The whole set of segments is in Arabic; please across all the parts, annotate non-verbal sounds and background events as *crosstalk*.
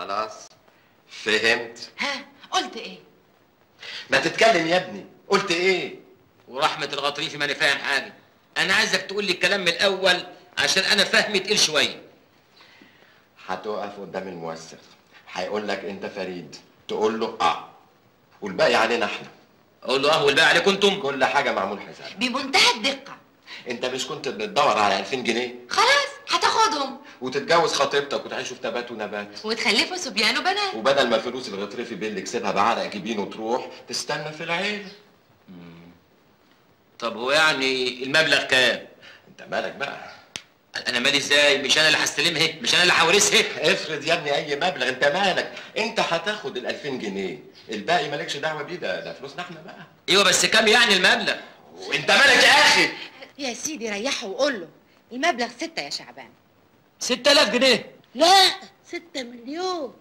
خلاص فهمت؟ ها قلت إيه؟ ما تتكلم يا ابني. قلت إيه؟ ورحمة الغطريفي ماني فاهم حاجة. أنا عايزك تقول لي الكلام من الأول عشان أنا فهمي تقيل شوية. هتقف قدام الموثق هيقول لك أنت فريد. تقول له آه. والباقي علينا إحنا. أقول له أه والباقي عليكم أنتم. كل حاجة معمول حساب بمنتهى الدقة. أنت مش كنت بتدور على 2000 جنيه؟ خلاص. هتاخدهم. وتتجوز خطيبتك وتعيشوا في تبات ونبات. وتخلفوا صبيان وبنات. وبدل ما الفلوس الغطرفي بيه اللي كسبها بعرق جبينه وتروح تستنى في العيلة. طب هو يعني المبلغ كام؟ انت مالك بقى؟ أنا مالي إزاي؟ مش أنا اللي هستلمها مش أنا اللي هورثها افرض يا ابني اي مبلغ انت مالك؟ انت هتاخد ال 2000 جنيه. الباقي مالكش دعوة بيه ده ده فلوسنا إحنا بقى. أيوه بس كام يعني المبلغ؟ وانت مالك يا أخي؟ يا سيدي ريحه وقول له. المبلغ ستة يا شعبان. 6000 جنيه. لا ستة مليون.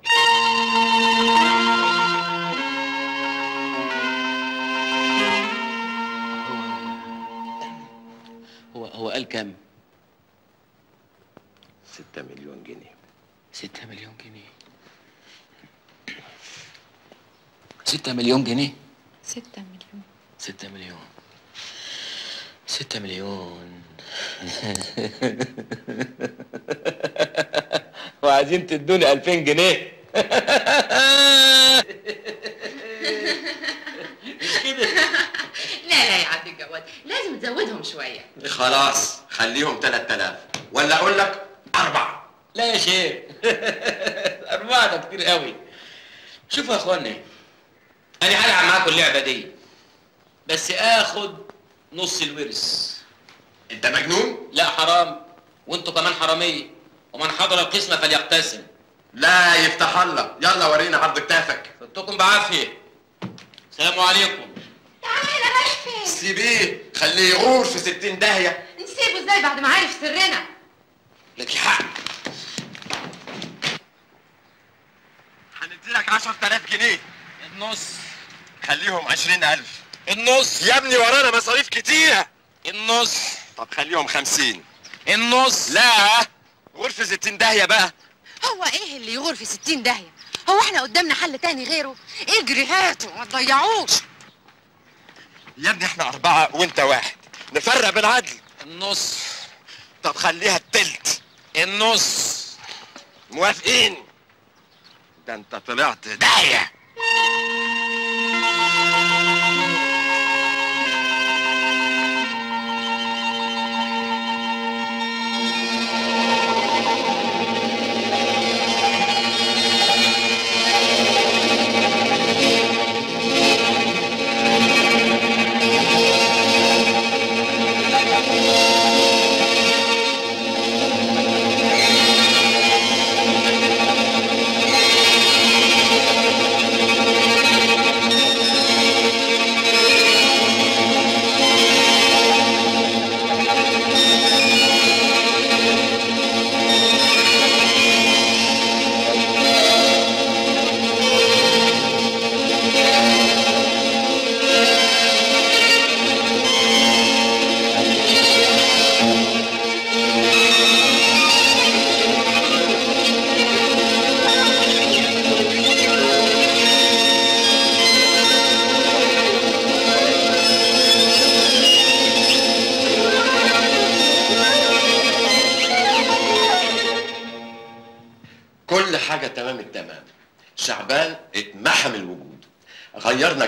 هو هو قال كام؟ 6 مليون جنيه. 6 مليون جنيه. 6 مليون جنيه؟ ستة مليون. 6 مليون. 6 مليون. *laughs* وعايزين تدوني 2000 جنيه. لا لا يا عبد الجواد لازم تزودهم شوية. خلاص خليهم 3000 ولا أقول لك أربعة. لا يا شيخ. *laughs* أربعة ده كتير قوي. شوفوا يا إخواني أنا هلعب معاكم اللعبة دي. بس آخد نص الورث. انت مجنون؟ لا حرام. وانتوا كمان حرامية. ومن حضر القسمة فليقتسم. لا يفتح الله. يلا ورينا عرض كتافك. فدتكم بعافية. السلام عليكم. تعالى رايح فين سيبيه. خليه يغور في 60 داهية. نسيبه إزاي بعد ما عارف سرنا؟ لك حق هنديلك 10000 جنيه. النص. خليهم 20000 النص. يا ابني ورانا مصاريف كتيرة. النص. طب خليهم 50 النص. لا. غرفة 60 داهية بقى. هو إيه اللي يغور في ستين داهية؟ هو إحنا قدامنا حل تاني غيره؟ اجري هاته ما تضيعوش. يا ابني إحنا أربعة وانت واحد. نفرق بالعدل. النص. طب خليها التلت. النص. موافقين؟ ده انت طلعت داهية.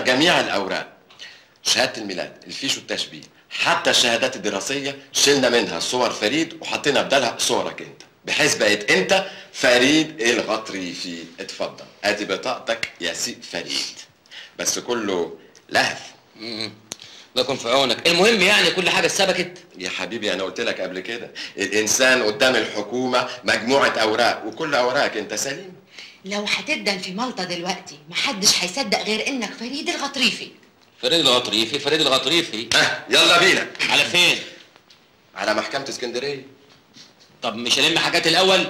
جميع الأوراق. شهادة الميلاد الفيش والتشبيه حتى الشهادات الدراسية شلنا منها صور فريد وحطينا بدالها صورك أنت. بحيث بقت أنت فريد الغطريفي اتفضل. أدي بطاقتك يا سي فريد. بس كله لهف. يكون في عونك. المهم يعني كل حاجة اتثبتت يا حبيبي أنا قلت لك قبل كده الإنسان قدام الحكومة مجموعة أوراق وكل أوراقك أنت سليم. لو هتدن في مالطا دلوقتي محدش هيصدق غير إنك فريد الغطريفي. فريد الغطريفي؟ فريد الغطريفي؟ آه يلا بينا. على فين؟ على محكمة اسكندرية. طب مش هلم حاجات الأول؟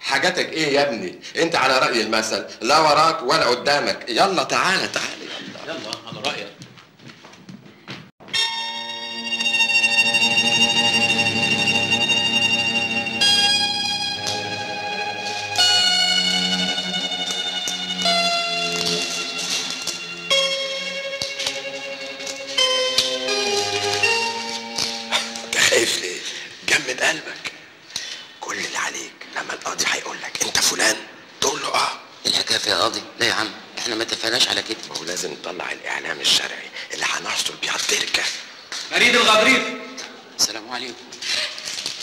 حاجاتك إيه يا ابني؟ أنت على رأي المثل لا وراك ولا قدامك. يلا تعالى تعالى يلا. من قلبك كل اللي عليك لما القاضي هيقول لك انت فلان تقول له آه. الحكاية يا قاضي. لا يا عم إحنا ما اتفقناش على كده. ما هو لازم نطلع الإعلام الشرعي اللي هنحصل بيه على التركه فريد الغضريف السلام عليكم.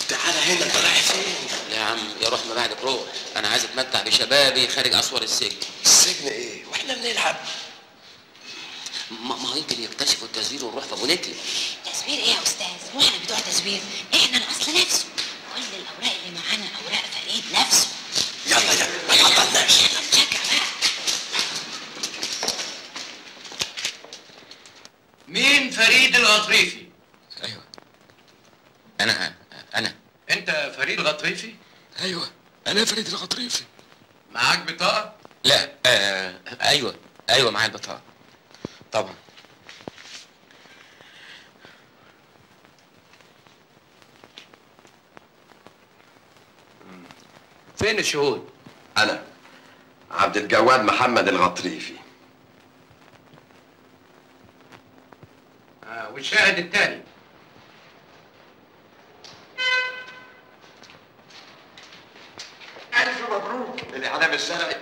تعالى هنا انت رايح فين؟ لا يا عم يا روح ما بعدك روح. أنا عايز اتمتع بشبابي خارج أسوار السجن. السجن إيه؟ وإحنا بنلعب. ما, ما يمكن يكتشفوا التزوير والروح. في ابو نتلي تزوير إيه يا أستاذ؟ وإحنا بتوع تزوير إحنا الأصل نفسه. كل الأوراق اللي معانا أوراق فريد نفسه. يلا يلا ما تعطلناش بقى مين فريد الغطريفي؟ أيوه. أنا أنا. أنت فريد الغطريفي؟ أيوه أنا فريد الغطريفي. معاك بطاقة؟ لا آه أيوه أيوه معايا البطاقة. طبعا. فين الشهود؟ أنا عبد الجواد محمد الغطريفي. آه والشاهد الثاني ألف مبروك الاعلام الشرعي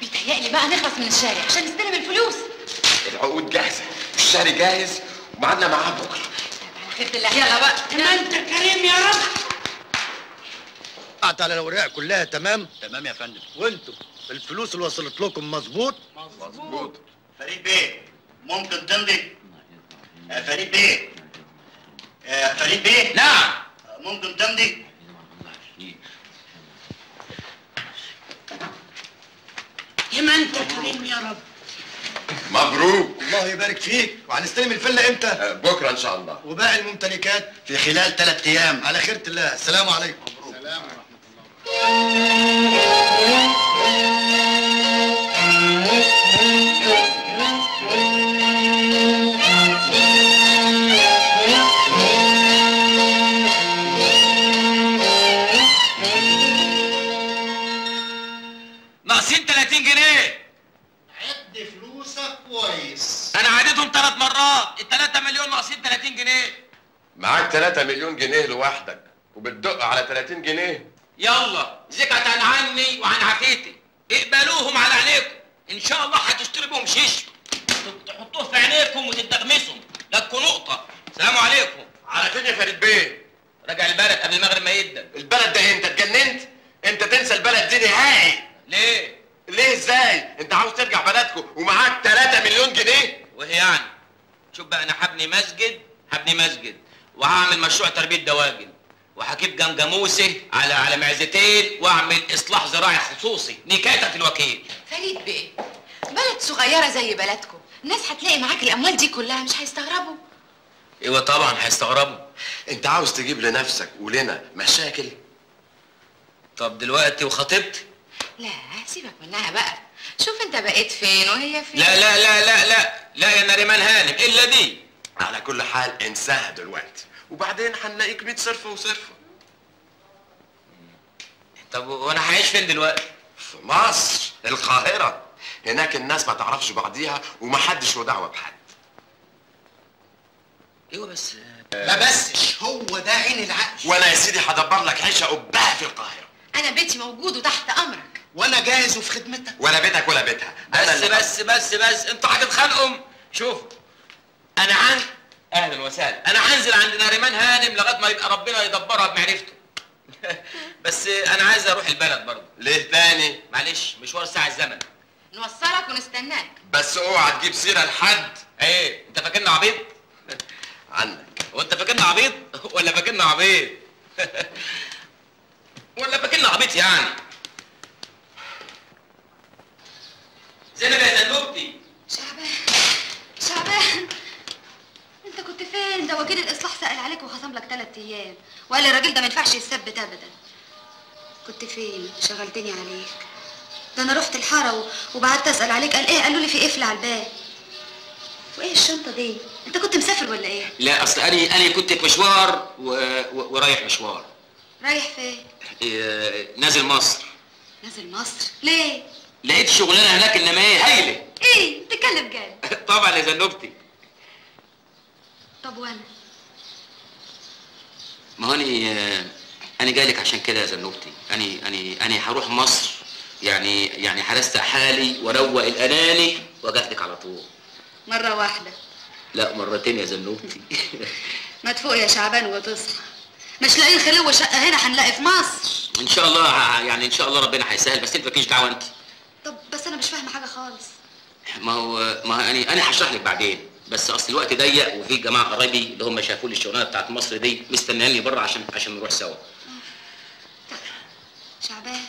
بيتهيألي بقى نخلص من الشارع عشان نستلم الفلوس. العقود جاهزة والشهر جاهز وميعادنا معاه بكرة. على خيرة الله يلا بقى. ما انت كريم يا رب. قطعت على الأوراق كلها تمام؟ تمام يا فندم. وانتوا الفلوس اللي وصلت لكم مظبوط؟ مظبوط. فريد بيه ممكن تمضي؟ يا فريد بيه يا فريد بيه نعم ممكن تمضي؟ يا ما انت كريم يا رب. مبروك. الله يبارك فيك. وهنستلم الفيلا إمتى؟ آه، بكرة إن شاء الله. وباقي الممتلكات في خلال ثلاث أيام. على خيرة الله. السلام عليكم. ناقصين 30 جنيه. عد فلوسك كويس. أنا عديتهم ثلاث مرات. ال 3 مليون ناقصين 30 جنيه. معاك 3 مليون جنيه لوحدك وبتدق على 30 جنيه. يلا زكت عن عني وعن عافيتي اقبلوهم على عينيكم. إن شاء الله هتشتري بهم شيش. تحطوه في عينيكم وتدغمسهم لا تكون نقطة. سلام عليكم. على فين يا فريد بيه؟ راجع البلد قبل المغرب ما يبدأ. البلد ده إيه؟ أنت اتجننت؟ أنت تنسى البلد دي نهائي. ليه؟ ليه؟ إزاي؟ أنت عاوز ترجع بلدكم ومعاك 3 مليون جنيه؟ وهي يعني. شوف بقى أنا هبني مسجد هبني مسجد وهعمل مشروع تربية دواجن. وهجيب جمجموسه على على معزتين واعمل إصلاح زراعي خصوصي. نكايه الوكيل. فريد بيه بلد صغيرة زي بلدكم. الناس هتلاقي معاك الأموال دي كلها مش هيستغربوا؟ إيوه طبعا هيستغربوا. أنت عاوز تجيب لنفسك ولنا مشاكل؟ طب دلوقتي وخطيبتي؟ لا سيبك منها بقى. شوف أنت بقيت فين وهي فين. لا لا لا لا لا لا يا نريمان هانم إلا دي. على كل حال انساها دلوقتي. وبعدين هنلاقيك 100 صرفه وصرفه طب وأنا هعيش فين دلوقتي؟ في مصر القاهرة. هناك الناس ما تعرفش بعضيها ومحدش له دعوة بحد. أيوه بس ما بسش هو ده عين العقل. وأنا يا سيدي هدبر لك عيشة قبها في القاهرة. أنا بيتي موجود وتحت أمرك. وأنا جاهز وفي خدمتك. ولا بيتك ولا بيتها. بس اللي- بس بس بس أنتوا هتتخانقوا شوف أنا عن أهلا وسهلا. أنا هنزل عند ناريمان هانم لغاية ما يبقى ربنا يدبرها بمعرفته. *laughs* بس أنا عايز أروح البلد برضه. ليه تاني معلش مشوار ساعة الزمن. نوصلك ونستناك. بس اوعى تجيب سيرة لحد. إيه أنت فاكرنا عبيط؟ *laughs* عنك. وانت فاكرنا عبيط؟ *laughs* ولا فاكرنا عبيط؟ ولا فاكرنا عبيط يعني. زينب يا زنوبتي شعبان شعبان. انت كنت فين؟ ده وكيل الإصلاح سأل عليك وخصم لك ثلاث أيام. وقال الراجل ده ما ينفعش يثبت ابدا. كنت فين؟ شغلتني عليك. ده أنا رحت الحارة و- وبعدت أسأل عليك. قال إيه؟ قالوا لي في قفل على الباب. وإيه الشنطة دي؟ أنت كنت مسافر ولا إيه؟ لا أصل أنا أنا كنت في مشوار و... و... ورايح مشوار. رايح فين؟ إيه... نازل مصر. نازل مصر؟ ليه؟ لقيت شغلانة هناك إنما إيه هايلة. إيه؟ تتكلم جد. *laughs* طبعا يا زنوبتي. طب وأنا؟ ما هو أنا أنا جاي لك عشان كده يا زنوبتي. أنا أنا أنا هروح مصر يعني يعني حرست حالي وروق الأناني وجات لك على طول. مرة واحدة. لا مرتين يا زنوبتي. *laughs* ما تفوق يا شعبان وتصحى. مش لاقيين خلو شقة هنا هنلاقي في مصر. إن شاء الله يعني إن شاء الله ربنا هيسهل بس أنت مالكيش دعوة أنت. طب بس أنا مش فاهمة حاجة خالص. ما هو ما هو أنا أنا هشرح لك بعدين. بس أصل الوقت ضيق وفي جماعة قرايبي اللي هم شافوا لي الشغلانة بتاعت مصر دي مستنياني بره عشان عشان نروح سوا. شعبان.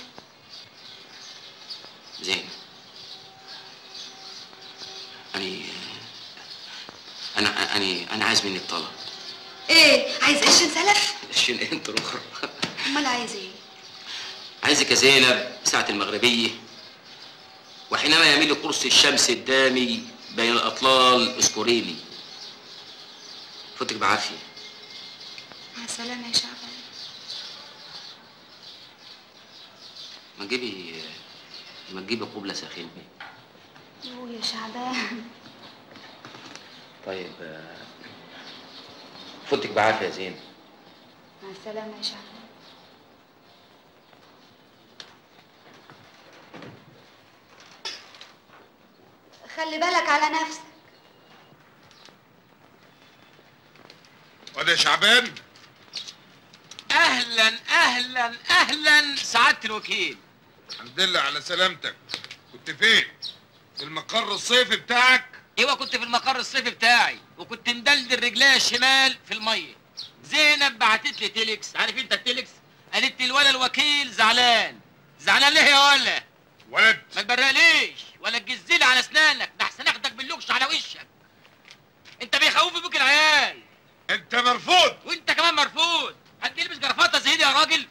زين. أنا أنا أنا أنا عايز منك طلب. إيه؟ عايز قرشين سلف؟ عشان أنت رخر أمال عايز إيه؟ عايزك يا زينب ساعة المغربية وحينما يميل قرص الشمس الدامي بين الأطلال اذكريني فوتك بعافية مع السلامة يا شعبان. ما تجيبي ما تجيبي قبلة ساخنة يو يا شعبان. طيب آه، فوتك بعافية يا زين. مع السلامة يا شعبان. خلي بالك على نفسك. وده شعبان. أهلا أهلا أهلا. سعادة الوكيل. الحمد لله على سلامتك. كنت فين؟ في المقر الصيفي بتاعك؟ أيوه كنت في المقر الصيفي بتاعي. وكنت مدلدل رجليا الشمال في المية. زينب بعتت لي تيلكس عارف أنت التيلكس قالت لي الولا الوكيل زعلان. زعلان ليه يا ولا ولد. ما تبرقليش. ولا تجزلي على اسنانك ده احسن اخدك باللوكش على وشك. انت بيخوفوا بيك العيال. انت مرفوض. وانت كمان مرفوض. هتلبس جرافطه زي دي يا راجل؟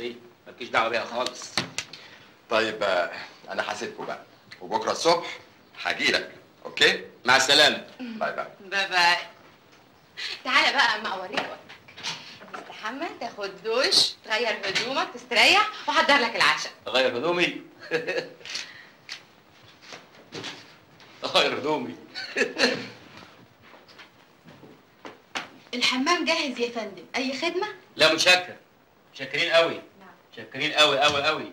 دي مالكيش دعوة بيها خالص. طيب آه، أنا حاسبكم بقى. وبكرة الصبح هجيلك okay؟ مع السلامة. bye bye. bye bye. تعالى بقى أما أوريك تستحمى تاخد دوش تغير هدومك تستريح وأحضر لك العشاء. أغير هدومي؟ *laughs* أغير هدومي. الحمام جاهز يا فندم. أي خدمة؟ لا متشكر. متشكرين قوي. متشكرين قوي قوي قوي.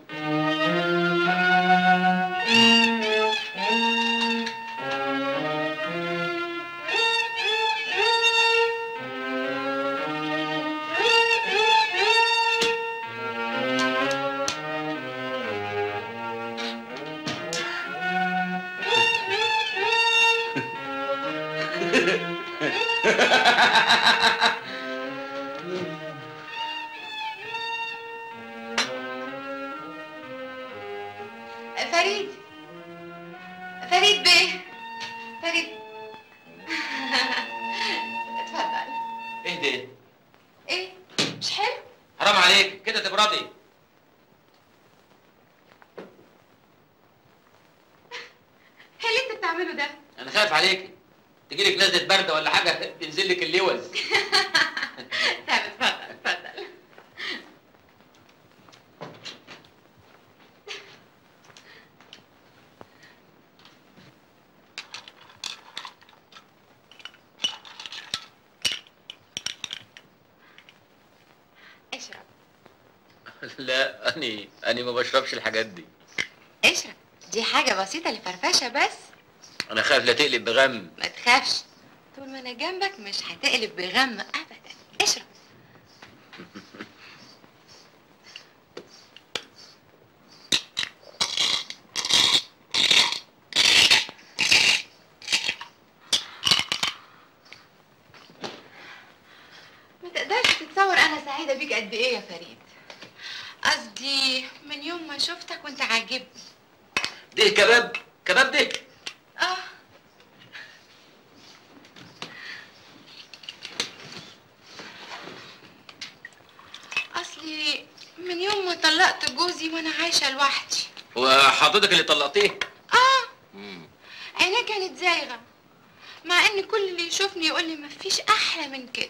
تنزل لك اللوز. *laughs* طب اتفضل اتفضل. اشرب. *laughs* لا أني أني ما بشربش الحاجات دي. اشرب. دي حاجة بسيطة لفرفشة بس. أنا خايف لا تقلب بغم. ما تخافش. طول ما أنا جنبك مش هتقلب بغم ابدا اشرب ما تقدرش تتصور أنا سعيدة بيك قد إيه يا فريد قصدي من يوم ما شفتك وانت عاجبني ده كباب كباب ده آه اصلي من يوم ما طلقت جوزي وأنا عايشة لوحدي. وحضرتك اللي طلقتيه؟ آه. عينيه كانت زايغة مع إن كل اللي يشوفني يقول لي مفيش أحلى من كده.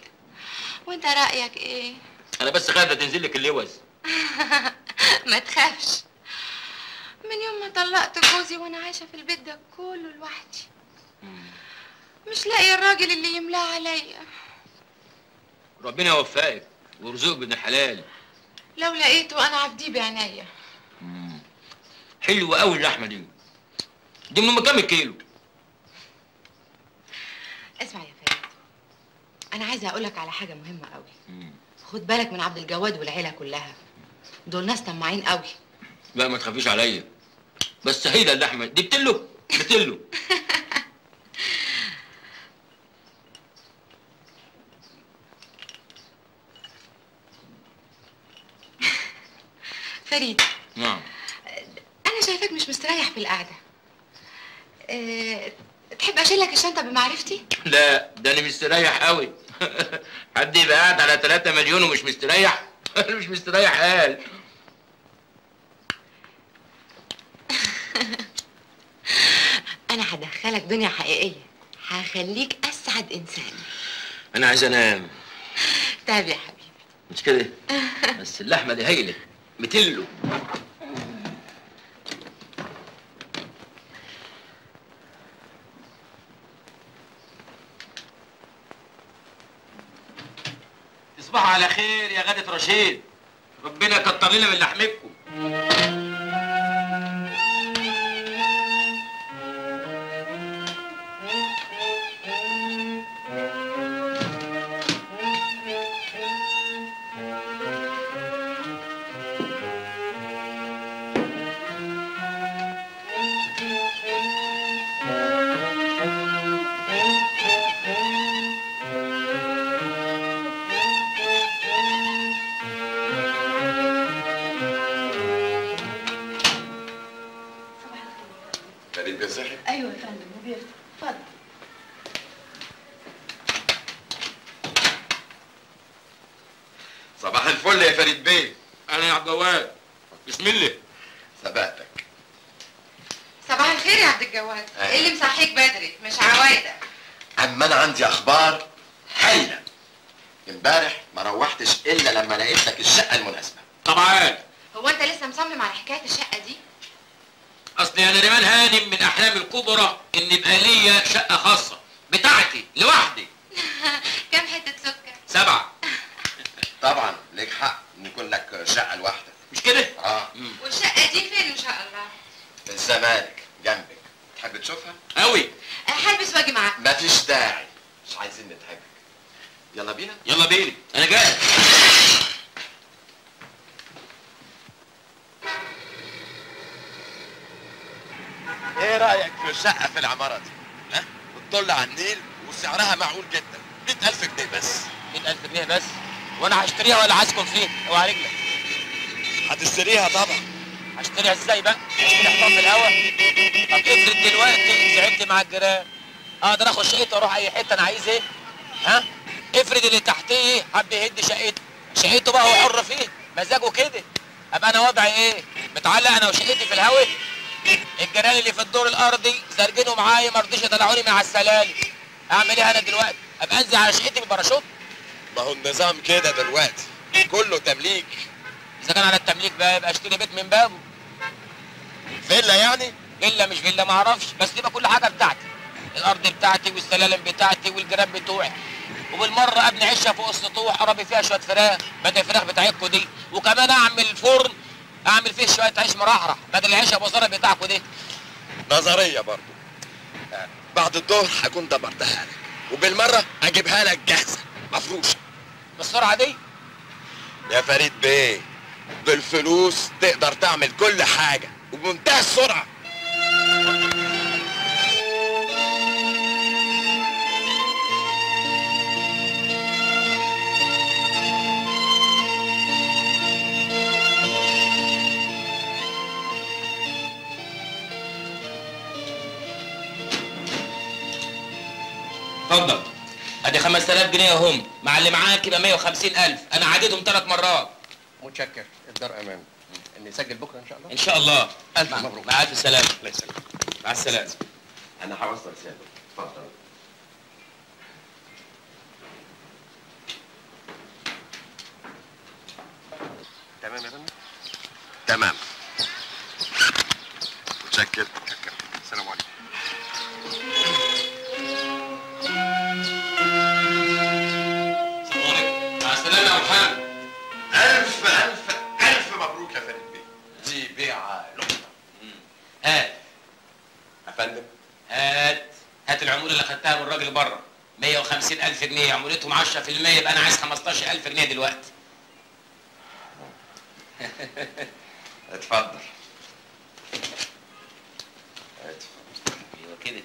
وأنت رأيك إيه؟ أنا بس خايفة تنزل لك اللوز. *laughs* ما تخافش. من يوم ما طلقت جوزي وأنا عايشة في البيت ده كله لوحدي. مش لاقي الراجل اللي يملاه عليا. ربنا يوفقك ويرزقك بابن الحلال. لو لقيته أنا عبديه بعينيا حلوة قوي اللحمه دي دي من كام كيلو اسمع يا فريد أنا عايزة أقول لك على حاجة مهمة قوي. خد بالك من عبد الجواد والعيلة كلها. دول ناس طماعين قوي. لا ما تخافيش عليا. بس هي اللحمه دي بتلو بتلو. *laughs* فريد نعم. أنا شايفاك مش مستريح في القعده أه تحب أشيل لك الشنطة بمعرفتي؟ لا ده أنا مستريح قوي *laughs* حد يبقى قاعد على 3 مليون ومش مستريح؟ أنا *laughs* مش مستريح قال *laughs* أنا هدخلك دنيا حقيقية. هخليك أسعد إنسان. أنا عايز أنام. طيب يا حبيبي. مش كده؟ بس اللحمة دي هايله بتلو تصبحوا على خير يا غادة رشيد. ربنا يكتر لنا من لحمكم. ليك حق إن يكون لك شقة لوحدك. مش كده؟ آه. والشقة دي فين ان شاء الله؟ في الزمالك جنبك. تحب تشوفها؟ قوي هلبس واجي معاك. مفيش داعي. مش عايزين نتهاجم يلا بينا. يلا بينا. أنا جاهز إيه رأيك في شقة في العمارة دي؟ ها؟ بتطل على النيل وسعرها معقول جدا. 100000 جنيه بس. 100000 جنيه بس؟ وأنا هشتريها ولا هسكن فيها اوعى رجلك. هتشتريها طبعا. هشتريها إزاي بقى؟ اشتري حطام في الهوا طب افرض دلوقتي زعلت مع الجيران. أقدر اخد شقتي وأروح اي حتة أنا عايز إيه؟ ها؟ افرض اللي تحتيه حب يهد شقته. شقته بقى هو حر فيه. مزاجه كده. أبقى أنا وضعي إيه؟ متعلق أنا وشقتي في الهوا الجيران اللي في الدور الأرضي زرجنوا معايا ما رضيش يطلعوني مع السلالم. أعمل إيه أنا دلوقتي؟ أبقى أنزل على شقتي بالباراشوت؟ ما هو النظام كده دلوقتي. كله تمليك. إذا كان على التمليك بقى يبقى اشتري بيت من بابه. فيلا يعني؟ فيلا مش فيلا ما أعرفش. بس يبقى كل حاجة بتاعتي. الأرض بتاعتي والسلالم بتاعتي والجيران بتوعي. وبالمرة أبني عشة فوق السطوح أربي فيها شوية فراخ. بدل الفراخ بتاعتكوا دي. وكمان أعمل فرن أعمل فيه شوية عيش مرحرح. بدل العيش أبو زرع بتاعكوا دي. نظرية برضو. آه، بعد الظهر هكون دبرتها لك. وبالمرة اجيبها لك جاهزة. مفروشه بالسرعه دي يا فريد بيه بالفلوس تقدر تعمل كل حاجة وبمنتهى السرعة. اتفضل. ادي 5000 جنيه اهم مع اللي معاك يبقى 150000 أنا عديتهم ثلاث مرات. متشكر. الدار أمان. نسجل بكرة إن شاء الله. إن شاء الله. ألف مبروك. مع ألف سلامة. الله يسلمك مع السلامة. أنا هوصل سيادتك. اتفضل. 10% يبقى أنا عايز 15 ألف جنيه دلوقتي. *laughs* اتفضل. أيوه كده.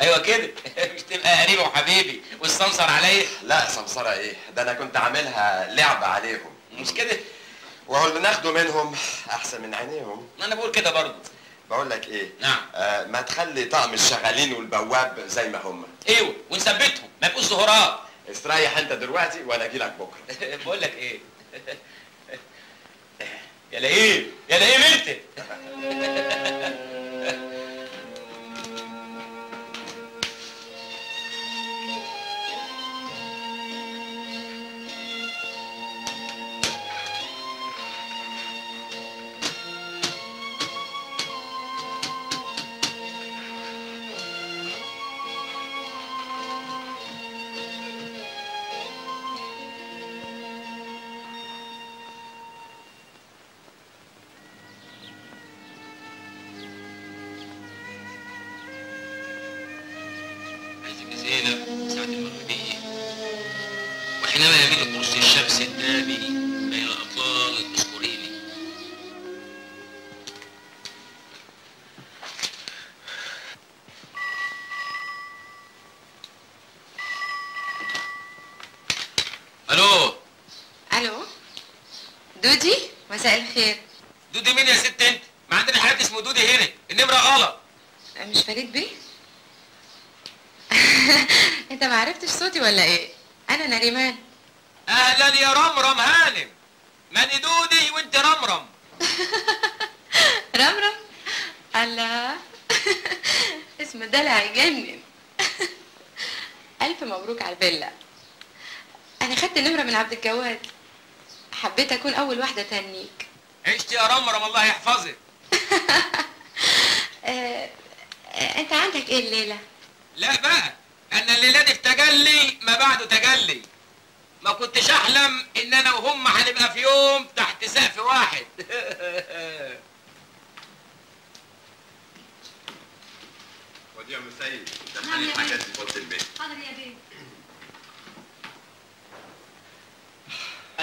أيوه كده. مش تبقى قريبي وحبيبي والسمسر عليا؟ لا سمسرة إيه؟ ده أنا كنت عاملها لعبة عليهم. مش كده؟ وهو اللي ناخده منهم أحسن من عينيهم. ما أنا بقول كده برضه. بقول لك إيه؟ نعم. آه ما تخلي طقم الشغالين والبواب زي ما هم. أيوه ونثبتهم. ما يبقوش ظهورات استريح انت دلوقتي وأنا أجي لك بكرة. *laughs* بقول لك إيه؟ *laughs* يا لئيم يا لئيم انت. *laughs* مساء الخير. دودي مين يا ست انت؟ ما عندنا حد اسمه دودي هنا. النمرة غلط مش فريد بيه؟ *laughs* أنت ما عرفتش صوتي ولا إيه؟ أنا نريمان أهلا يا رمرم هانم. ماني دودي وأنت رمرم رمرم *laughs* الله. *laughs* اسم دلع يجنن ألف مبروك على الفيلا. أنا خدت نمره من عبد الجواد. حبيت أكون أول واحدة تهنيك *laughs* عشت يا رمرم الله يحفظك. *laughs* آه، آه، أنت عندك إيه الليلة لا بقى. أنا الليلة دي في تجلي ما بعده تجلي. ما كنتش أحلم إن أنا وهم هنبقى في يوم تحت سقف واحد. *laughs* ودي يا مسيد يا الحاجات دي في أوضة البيت. حاضر يا بيه.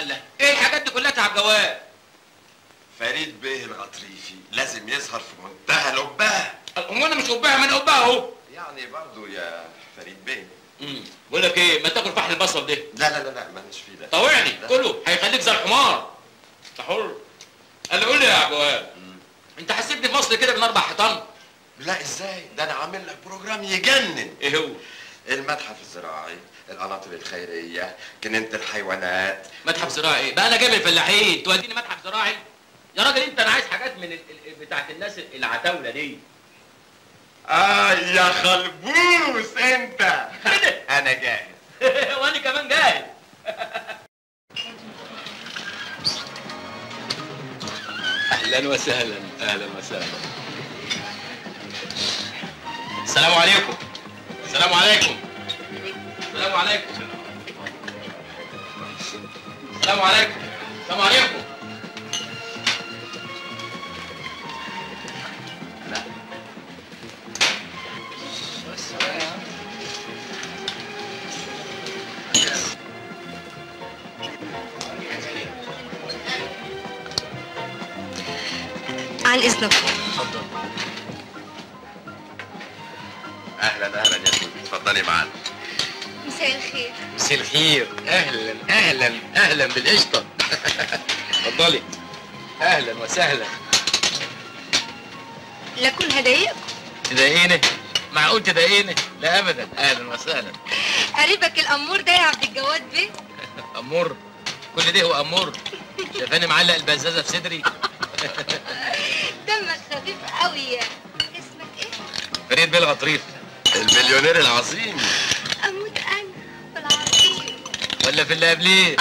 الله. إيه الحاجات دي كلها تعب جواب فريد بيه الغطريفي لازم يظهر في منتهى الأبهة هو أنا مش قبها من قبها أهو. يعني برضو يا فريد بيه. امم بقول لك إيه ما تاكل فحل البصل ده لا لا لا لا ماليش فيه ده. طوعني. كله هيخليك زي الحمار. انت حر. قال قول لي يا جواب أنت حسيتني في مصر كده من أربع حيطان؟ لا إزاي؟ ده أنا عامل لك بروجرام يجنن. إيه هو؟ المتحف الزراعي. القناطر الخيرية جنينة الحيوانات. متحف زراعي. إيه بقى أنا جاي من الفلاحين. توديني متحف زراعي؟ يا راجل أنت أنا عايز حاجات من ال... ال- بتاعت الناس العتاولة دي. آه يا خلبوس أنت. *laughs* أنا جاهز. *laughs* وأنا كمان جاهز. *laughs* أهلا وسهلا. أهلا وسهلا. السلام عليكم. السلام عليكم. السلام عليكم. السلام عليكم. السلام عليكم. عن اذنك أهلا أهلا يا سيدي اتفضلي معانا. مساء الخير. مساء الخير. أهلا أهلا أهلا بالقشطة. *laughs* اتفضلي أهلا وسهلا. لكل هداياكم تضايقيني معقول تضايقيني لا ابدا. أهلا وسهلا. قريبك الأمور ده يا عبد الجواد بيه. *laughs* أمور؟ كل ده هو أمور. شايفاني معلق البزازة في صدري. *laughs* دمك خفيف قوي يا اسمك إيه؟ فريد بيه الغطريف المليونير العظيم. ولا في اللي قبليه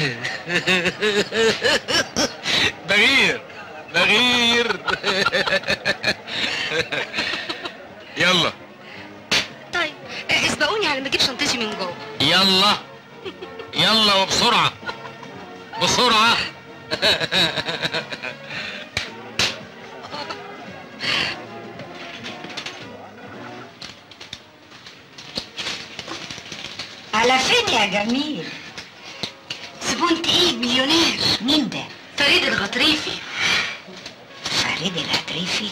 *laughs* بغير بغير. *laughs* يلا. طيب اسبقوني على ما أجيب شنطتي من جوه. يلا. يلا وبسرعة. بسرعة. على فين يا جميل؟ زبون تقيل مليونير؟ مين ده؟ فريد الغطريفي. فريد العتريفي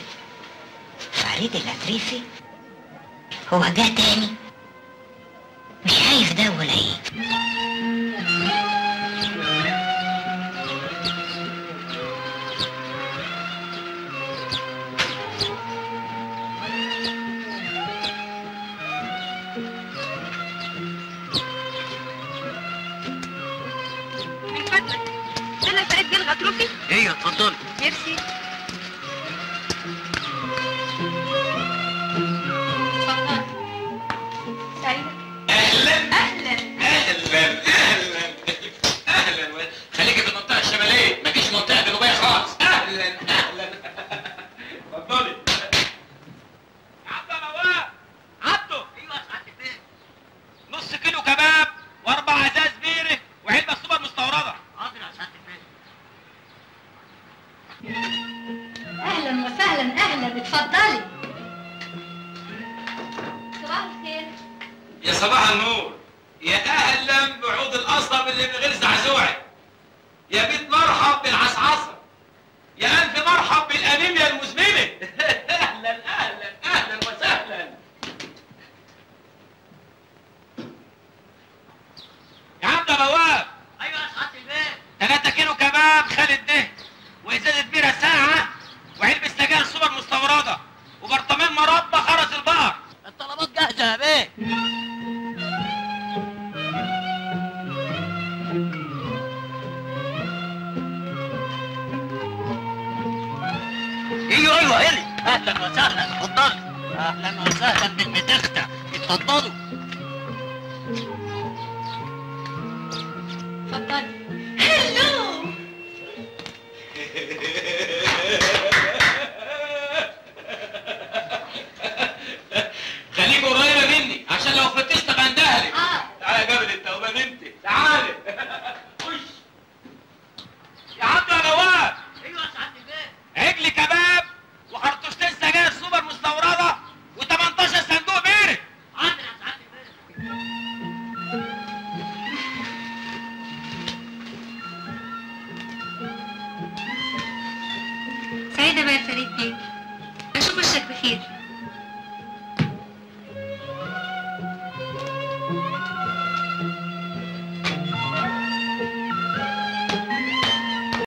فريد العتريفي هو جه تاني؟ أيوه هيلي أهلا وسهلا اتفضلي. أهلا وسهلا بالمتختة اتفضلوا. اتفضلي.